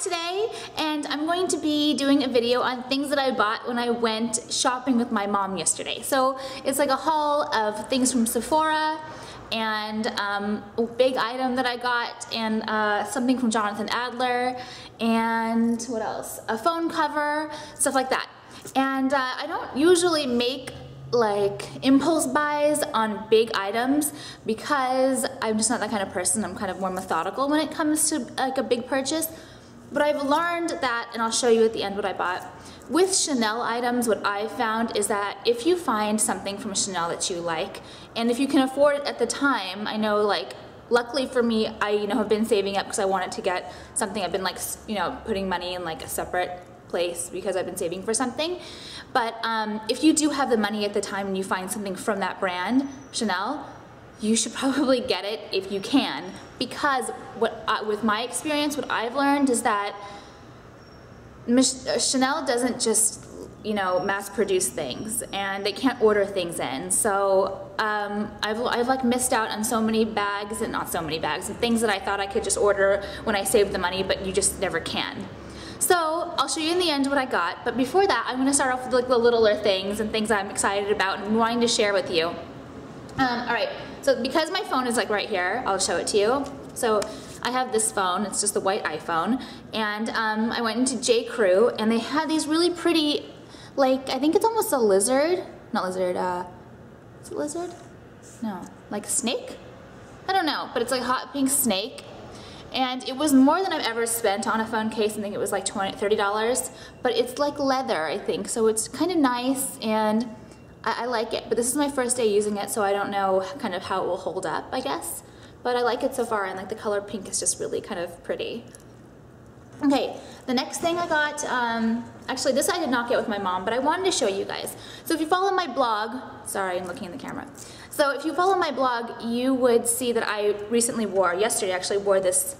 today and I'm going to be doing a video on things that I bought when I went shopping with my mom yesterday. So it's like a haul of things from Sephora and um, a big item that I got and uh, something from Jonathan Adler and what else? A phone cover, stuff like that. And uh, I don't usually make like impulse buys on big items because I'm just not that kind of person. I'm kind of more methodical when it comes to like a big purchase. But I've learned that, and I'll show you at the end what I bought. With Chanel items, what I found is that if you find something from Chanel that you like, and if you can afford it at the time, I know like luckily for me, I you know have been saving up because I wanted to get something. I've been like you know putting money in like a separate place because I've been saving for something. But um, if you do have the money at the time and you find something from that brand, Chanel, you should probably get it if you can because what I, with my experience, what I've learned is that Chanel doesn't just you know mass produce things and they can't order things in. So um, I've, I've like missed out on so many bags and not so many bags and things that I thought I could just order when I saved the money but you just never can. So I'll show you in the end what I got, but before that, I'm gonna start off with like the littler things and things I'm excited about and wanting to share with you. Um, all right, so because my phone is like right here, I'll show it to you. So I have this phone, it's just a white iPhone, and um, I went into J. Crew and they had these really pretty, like, I think it's almost a lizard, not lizard, uh, is it lizard? No, like a snake? I don't know, but it's like hot pink snake and it was more than I've ever spent on a phone case. I think it was like 20 $30, but it's like leather, I think. So it's kind of nice and I, I, like it. But this is my first day using it, so I don't know kind of how it will hold up, I guess. But I like it so far and like the color pink is just really kind of pretty. Okay, the next thing I got, um, actually this I did not get with my mom, but I wanted to show you guys. So if you follow my blog, sorry, I'm looking in the camera. So if you follow my blog, you would see that I recently wore, yesterday actually wore this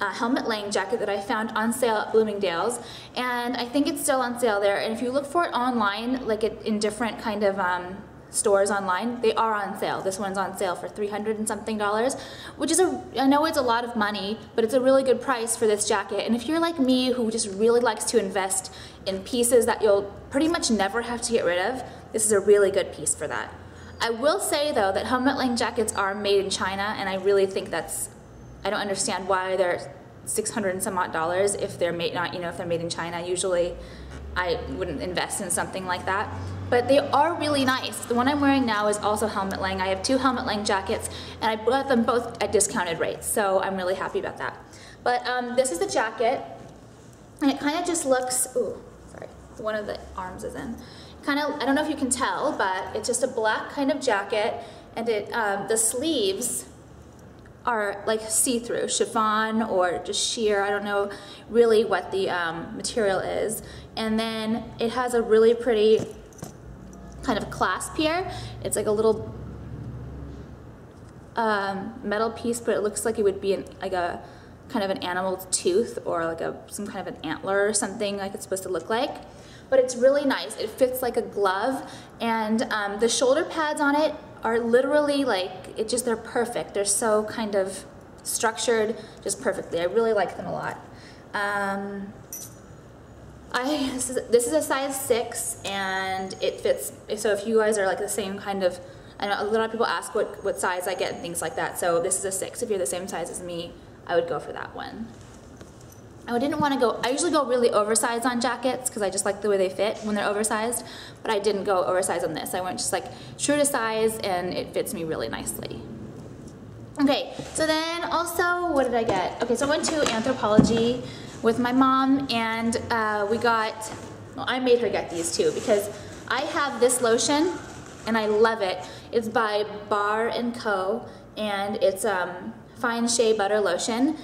uh, Helmut Lang jacket that I found on sale at Bloomingdale's and I think it's still on sale there. And if you look for it online like it, in different kind of um, stores online they are on sale. This one's on sale for 300 and something dollars which is a I know it's a lot of money but it's a really good price for this jacket. And if you're like me who just really likes to invest in pieces that you'll pretty much never have to get rid of this is a really good piece for that. I will say though that Helmut Lang jackets are made in China and I really think that's I don't understand why they're 600 and some odd dollars if they're made not you know if they're made in China. Usually I wouldn't invest in something like that. But they are really nice. The one I'm wearing now is also Helmut Lang I have two Helmut Lang jackets and I bought them both at discounted rates so I'm really happy about that. But um, this is the jacket. And it kind of just looks ooh sorry one of the arms is in. Kind of I don't know if you can tell but it's just a black kind of jacket and it um, the sleeves are like see-through, chiffon or just sheer, I don't know really what the um, material is. And then it has a really pretty kind of clasp here. It's like a little um, metal piece, but it looks like it would be an, like a kind of an animal's tooth or like a some kind of an antler or something like it's supposed to look like. But it's really nice. It fits like a glove and um, the shoulder pads on it are literally like, it just, they're perfect. They're so kind of structured just perfectly. I really like them a lot. Um, I, this is, this is a size six and it fits, so if you guys are like the same kind of, I know a lot of people ask what, what size I get and things like that, so this is a six. If you're the same size as me, I would go for that one. I didn't want to go, I usually go really oversized on jackets because I just like the way they fit when they're oversized, but I didn't go oversized on this. I went just like true to size and it fits me really nicely. Okay, so then also, what did I get? Okay, so I went to Anthropologie with my mom and uh, we got, well, I made her get these too because I have this lotion and I love it. It's by Bar & Co. and it's um, Fine Shea Butter Lotion.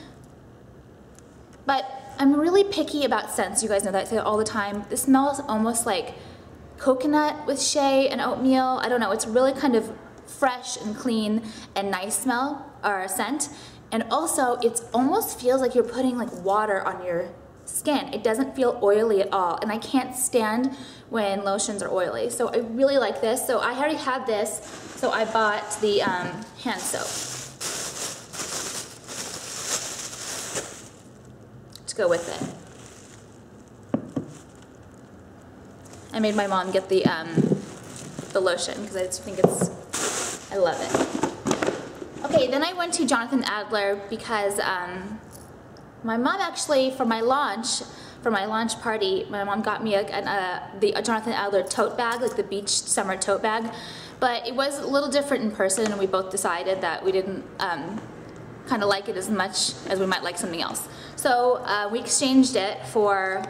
But I'm really picky about scents. You guys know that I say all the time. This smells almost like coconut with shea and oatmeal. I don't know. It's really kind of fresh and clean and nice smell or scent. And also, it almost feels like you're putting like water on your skin. It doesn't feel oily at all. And I can't stand when lotions are oily. So I really like this. So I already had this. So I bought the um, hand soap. To go with it. I made my mom get the um, the lotion because I just think it's, I love it. Okay, then I went to Jonathan Adler because um, my mom actually, for my launch, for my launch party, my mom got me a, a, a, the a Jonathan Adler tote bag, like the beach summer tote bag. But it was a little different in person and we both decided that we didn't um, kind of like it as much as we might like something else. So uh, we exchanged it for,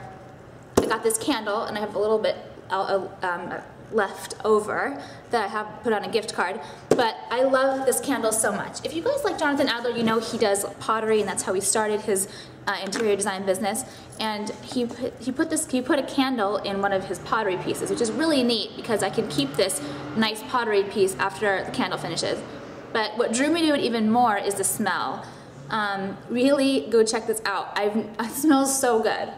I got this candle and I have a little bit uh, um, left over that I have put on a gift card. But I love this candle so much. If you guys like Jonathan Adler, you know he does pottery and that's how he started his uh, interior design business. And he put, he put this he put a candle in one of his pottery pieces, which is really neat because I can keep this nice pottery piece after the candle finishes. But what drew me to it even more is the smell. Um, really go check this out. I've, it smells so good.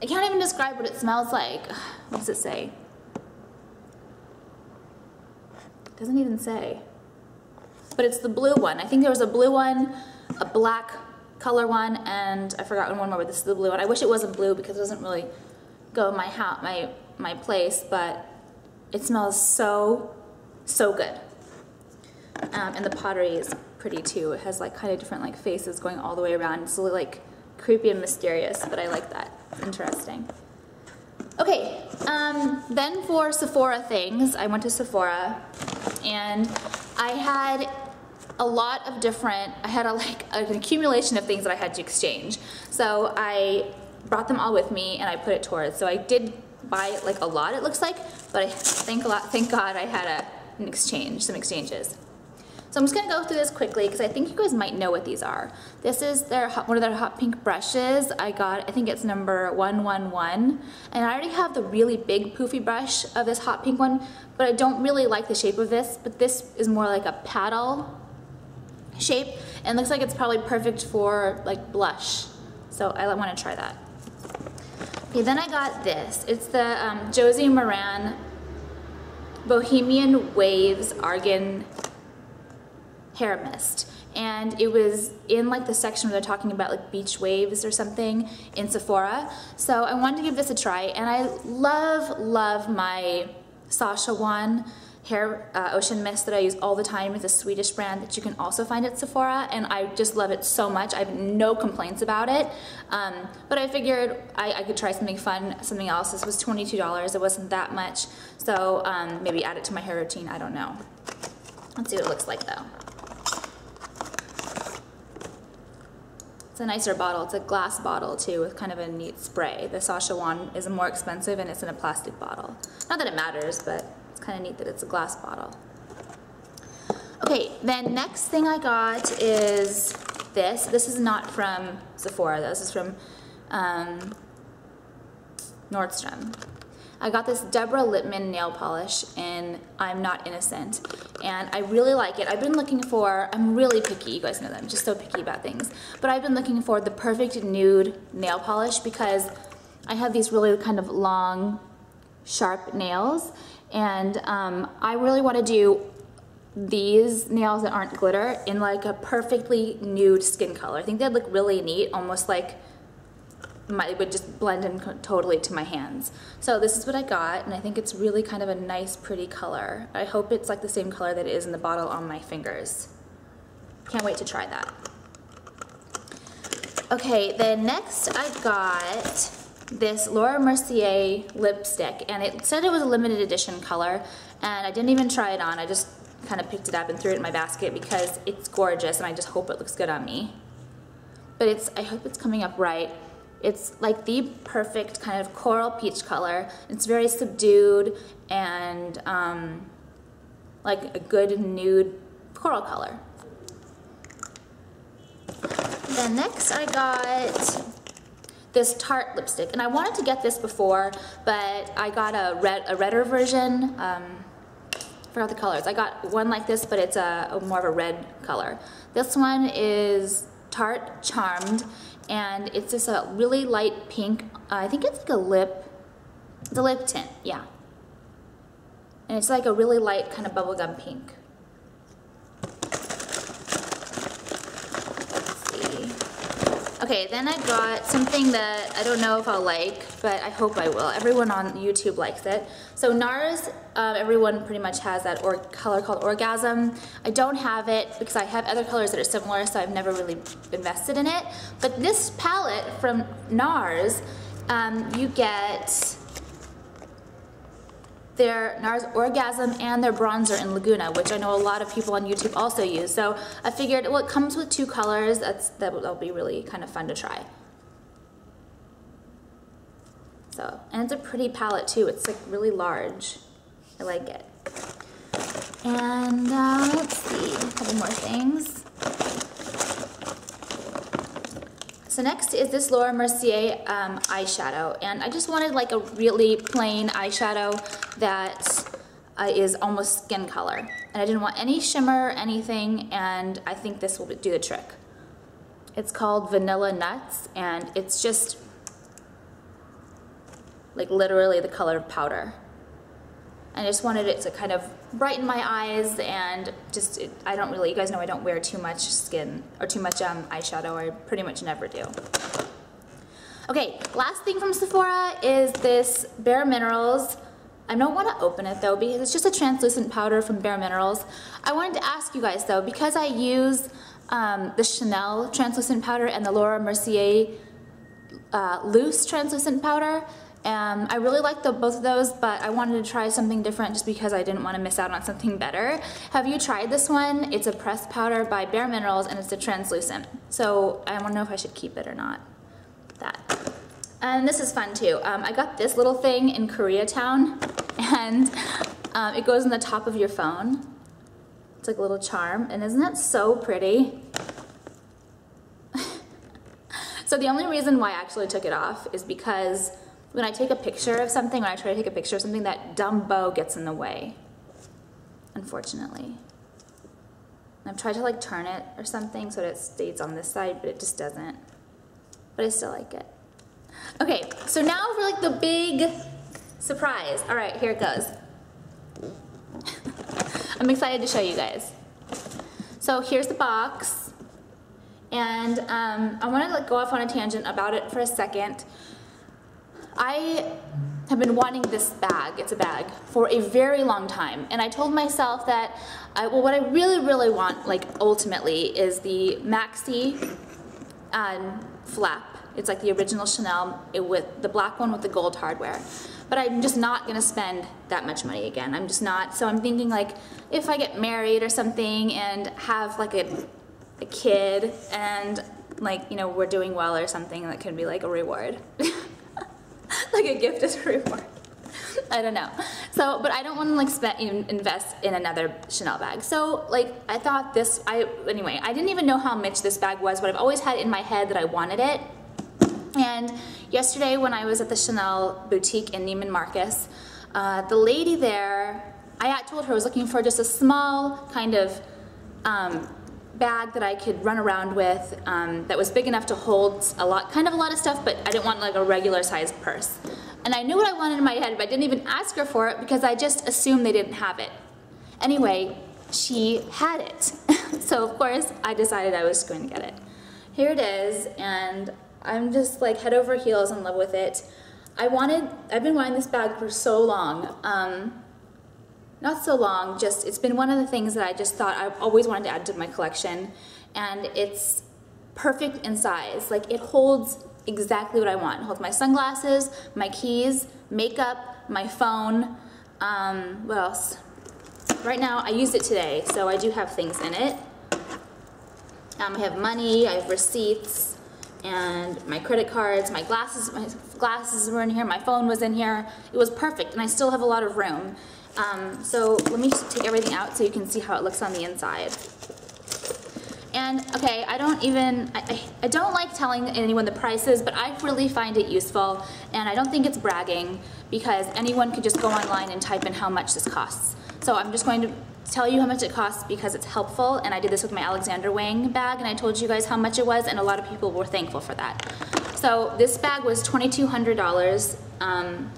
I can't even describe what it smells like. What does it say? It doesn't even say. But it's the blue one. I think there was a blue one, a black color one, and I forgot one more, but this is the blue one. I wish it wasn't blue because it doesn't really go in my house, my, my place, but it smells so, so good. Um, and the pottery is pretty too. It has like kind of different like faces going all the way around. It's really like creepy and mysterious, but I like that. It's interesting. Okay, um, then for Sephora things, I went to Sephora and I had a lot of different, I had a, like an accumulation of things that I had to exchange. So I brought them all with me and I put it towards. So I did buy like a lot it looks like, but I thank a lot, thank God I had a, an exchange, some exchanges. So I'm just gonna go through this quickly because I think you guys might know what these are. This is their one of their hot pink brushes. I got, I think it's number 111. And I already have the really big poofy brush of this hot pink one, but I don't really like the shape of this, but this is more like a paddle shape and looks like it's probably perfect for like blush. So I wanna try that. Okay, then I got this. It's the um, Josie Maran Bohemian Waves Argan hair mist and it was in like the section where they're talking about like beach waves or something in Sephora. So I wanted to give this a try and I love, love my Sachajuan hair uh, ocean mist that I use all the time. It's a Swedish brand that you can also find at Sephora and I just love it so much. I have no complaints about it. Um, but I figured I, I, could try something fun, something else. This was $22. It wasn't that much. So um, maybe add it to my hair routine. I don't know. Let's see what it looks like though. It's a nicer bottle. It's a glass bottle too with kind of a neat spray. The Sachajuan is more expensive and it's in a plastic bottle. Not that it matters, but it's kind of neat that it's a glass bottle. Okay, then next thing I got is this. This is not from Sephora. This is from um, Nordstrom. I got this Deborah Lippmann nail polish in I'm Not Innocent and I really like it. I've been looking for, I'm really picky, you guys know that, I'm just so picky about things, but I've been looking for the perfect nude nail polish because I have these really kind of long, sharp nails and um, I really want to do these nails that aren't glitter in like a perfectly nude skin color. I think they'd look really neat, almost like my, it would just blend in totally to my hands. So this is what I got, and I think it's really kind of a nice, pretty color. I hope it's like the same color that it is in the bottle on my fingers. Can't wait to try that. Okay, then next I got this Laura Mercier lipstick, and it said it was a limited edition color, and I didn't even try it on. I just kind of picked it up and threw it in my basket because it's gorgeous, and I just hope it looks good on me. But it's, I hope it's coming up right. It's like the perfect kind of coral peach color. It's very subdued and um, like a good nude coral color. Then next I got this Tarte lipstick. And I wanted to get this before, but I got a, red, a redder version. Um, forgot the colors. I got one like this, but it's a, a more of a red color. This one is Tarte Charmed, and it's just a really light pink. Uh, I think it's like a lip, the lip tint, yeah. And it's like a really light kind of bubblegum pink. Okay, then I got something that I don't know if I'll like, but I hope I will. Everyone on YouTube likes it. So NARS, um, everyone pretty much has that or color called Orgasm. I don't have it because I have other colors that are similar, so I've never really invested in it. But this palette from NARS, um, you get their NARS Orgasm and their bronzer in Laguna, which I know a lot of people on YouTube also use. So I figured, well, it comes with two colors. That's, that, that'll be really kind of fun to try. So, and it's a pretty palette too. It's like really large. I like it. And uh, let's see, a couple more things. So next is this Laura Mercier um, eyeshadow. And I just wanted like a really plain eyeshadow that uh, is almost skin color. And I didn't want any shimmer or anything, and I think this will do the trick. It's called Vanilla Nuts, and it's just like literally the color of powder. I just wanted it to kind of brighten my eyes and just, it, I don't really, you guys know I don't wear too much skin or too much um, eyeshadow. I pretty much never do. Okay, last thing from Sephora is this Bare Minerals. I don't want to open it though because it's just a translucent powder from Bare Minerals. I wanted to ask you guys though, because I use um, the Chanel translucent powder and the Laura Mercier uh, loose translucent powder, um, I really liked the, both of those, but I wanted to try something different just because I didn't want to miss out on something better. Have you tried this one? It's a pressed powder by Bare Minerals and it's a translucent. So I want to know if I should keep it or not. That. And this is fun too. Um, I got this little thing in Koreatown and um, it goes on the top of your phone. It's like a little charm and isn't that so pretty? so the only reason why I actually took it off is because when I take a picture of something, when I try to take a picture of something, that dumb bow gets in the way, unfortunately. I've tried to like turn it or something so that it stays on this side, but it just doesn't. But I still like it. Okay, so now for like the big surprise. All right, here it goes. I'm excited to show you guys. So here's the box. And um, I want to like go off on a tangent about it for a second. I have been wanting this bag, it's a bag, for a very long time. And I told myself that, I, well, what I really, really want, like, ultimately, is the Maxi um, flap. It's like the original Chanel with the black one with the gold hardware. But I'm just not gonna spend that much money again. I'm just not, so I'm thinking like, if I get married or something and have like a, a kid and like, you know, we're doing well or something, that could be like a reward. like a gift as a reward. I don't know. So, but I don't want to like spend, invest in another Chanel bag. So, like, I thought this, I, anyway, I didn't even know how much this bag was, but I've always had in my head that I wanted it. And yesterday when I was at the Chanel boutique in Neiman Marcus, uh, the lady there, I told her I was looking for just a small kind of um, bag that I could run around with um, that was big enough to hold a lot, kind of a lot of stuff, but I didn't want like a regular sized purse. And I knew what I wanted in my head, but I didn't even ask her for it because I just assumed they didn't have it. Anyway, she had it. so of course, I decided I was going to get it. Here it is, and I'm just like head over heels in love with it. I wanted, I've been wanting this bag for so long. Um, not so long, just it's been one of the things that I just thought I've always wanted to add to my collection and it's perfect in size. Like it holds exactly what I want. It holds my sunglasses, my keys, makeup, my phone, um, what else? Right now, I used it today, so I do have things in it. Um, I have money, I have receipts, and my credit cards, my glasses, my glasses were in here, my phone was in here. It was perfect, and I still have a lot of room. Um, so let me just take everything out so you can see how it looks on the inside. And okay, I don't even, I, I, don't like telling anyone the prices, but I really find it useful, and I don't think it's bragging, because anyone could just go online and type in how much this costs. So I'm just going to tell you how much it costs because it's helpful, and I did this with my Alexander Wang bag, and I told you guys how much it was, and a lot of people were thankful for that. So this bag was $2,200. Um,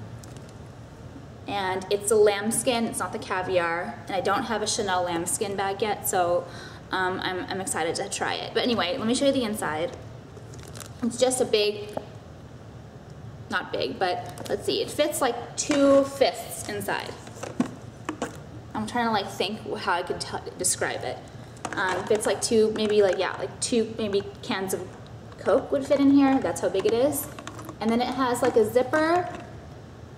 and it's a lambskin, it's not the caviar, and I don't have a Chanel lambskin bag yet, so um, I'm, I'm excited to try it. But anyway, let me show you the inside. It's just a big, not big, but let's see, it fits like two fists inside. I'm trying to like think how I could describe it. Um, fits like two, maybe like, yeah, like two maybe cans of Coke would fit in here. That's how big it is. And then it has like a zipper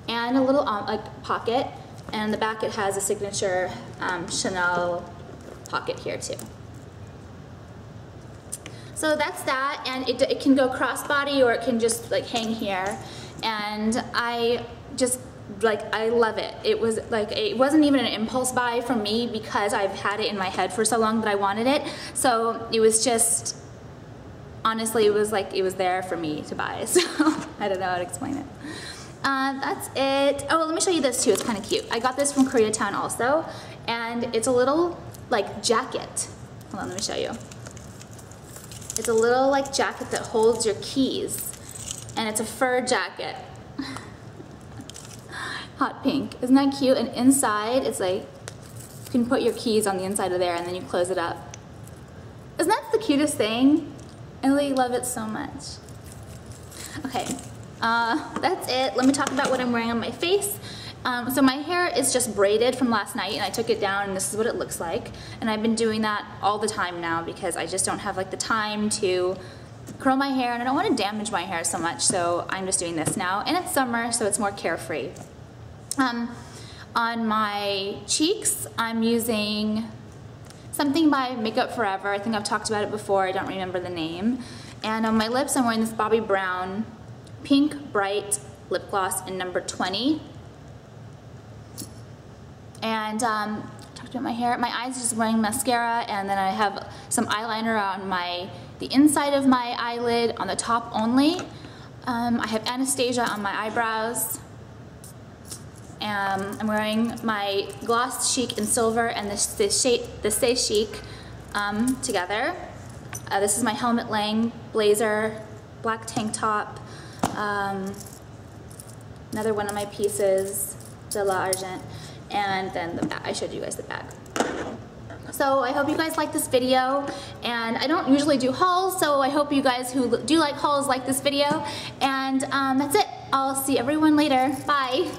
and a little um, like pocket. And the back it has a signature um, Chanel pocket here too. So that's that, and it, it can go crossbody or it can just like hang here. And I just like I love it. It was like it wasn't even an impulse buy for me because I've had it in my head for so long that I wanted it. So it was just honestly it was like it was there for me to buy. So I don't know how to explain it. Uh, that's it. Oh, let me show you this too. It's kind of cute. I got this from Koreatown also, and it's a little like jacket. Hold on, let me show you. It's a little like jacket that holds your keys, and it's a fur jacket. Hot pink. Isn't that cute? And inside, it's like you can put your keys on the inside of there, and then you close it up. Isn't that the cutest thing? I really love it so much. Okay, uh, that's it. Let me talk about what I'm wearing on my face. Um, so my hair is just braided from last night and I took it down and this is what it looks like. And I've been doing that all the time now because I just don't have like the time to curl my hair and I don't want to damage my hair so much so I'm just doing this now. And it's summer so it's more carefree. Um, on my cheeks I'm using something by Makeup Forever. I think I've talked about it before. I don't remember the name. And on my lips I'm wearing this Bobbi Brown Pink Bright lip gloss in number 20. And um, talked about my hair. My eyes just wearing mascara, and then I have some eyeliner on my the inside of my eyelid on the top only. Um, I have Anastasia on my eyebrows. Um, I'm wearing my Gloss Chic in silver and the, the, shade, the Stay Chic um, together. Uh, this is my Helmut Lang blazer, black tank top. Um, another one of my pieces, De La Argent and then the bag. I showed you guys the bag. So I hope you guys like this video and I don't usually do hauls so I hope you guys who do like hauls like this video and um, that's it. I'll see everyone later. Bye.